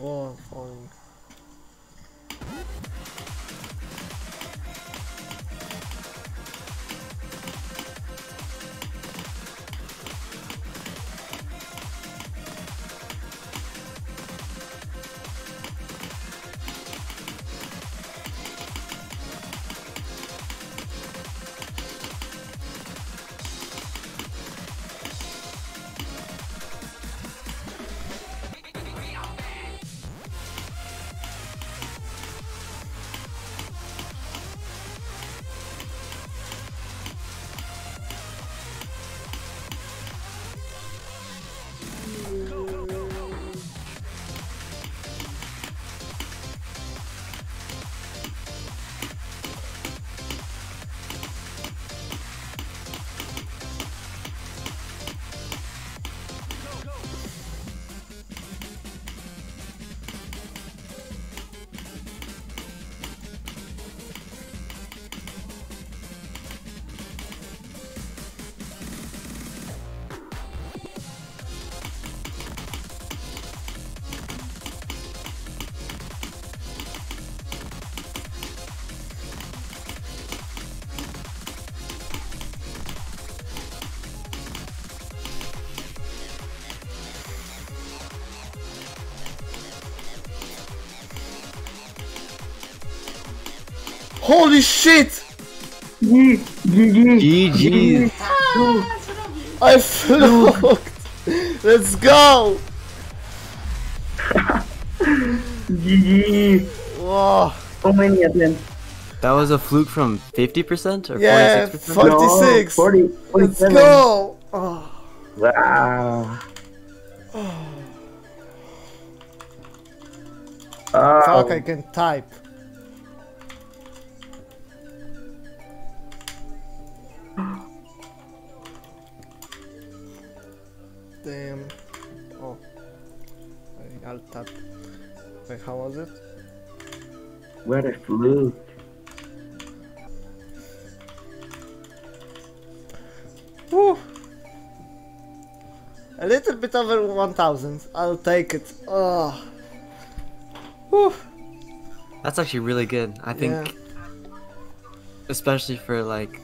Oh, falling. Holy shit! GG. GG. Ah, I fluked! Let's go! GG. Whoa. How many attempts? That was a fluke from 50% or Yeah, 46%? fuck. 46. No, 40, Let's 47. go! Oh. Wow. Fuck, Oh, I can type. Damn. Oh. I- I'll tap. Wait, how was it? what a fluke. Whew. Uh. A little bit over 1000. I'll take it. Oh. Whew. That's actually really good. I think, Yeah. especially for like